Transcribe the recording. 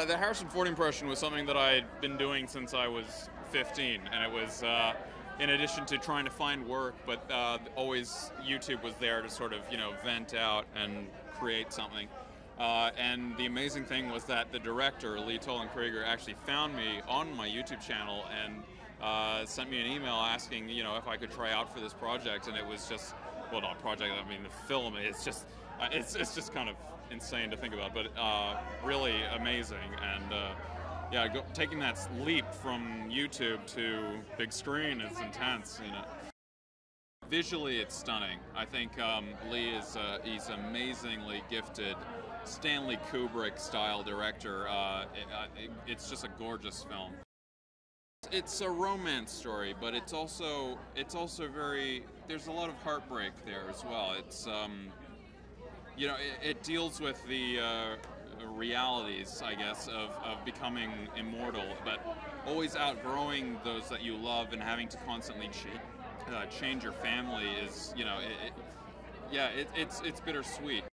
uh, the Harrison Ford impression was something that I'd been doing since I was 15, and it was uh, in addition to trying to find work, but uh, always YouTube was there to sort of you know vent out and create something. Uh, and the amazing thing was that the director, Lee Toland Krieger, actually found me on my YouTube channel and uh, sent me an email asking, you know, if I could try out for this project. And it was just, well, not project, I mean, the film, it's just, uh, it's, it's just kind of insane to think about, but uh, really amazing. And uh, yeah, go, taking that leap from YouTube to big screen is intense, you know. Visually, it's stunning. I think um, Lee is uh, he's amazingly gifted Stanley Kubrick style director. Uh, it, it's just a gorgeous film. It's a romance story, but it's also it's also very there's a lot of heartbreak there as well. It's um, you know it, it, deals with the uh, realities, I guess, of, of becoming immortal, but always outgrowing those that you love and having to constantly change, uh, change your family is you know it, yeah it, it's it's bittersweet.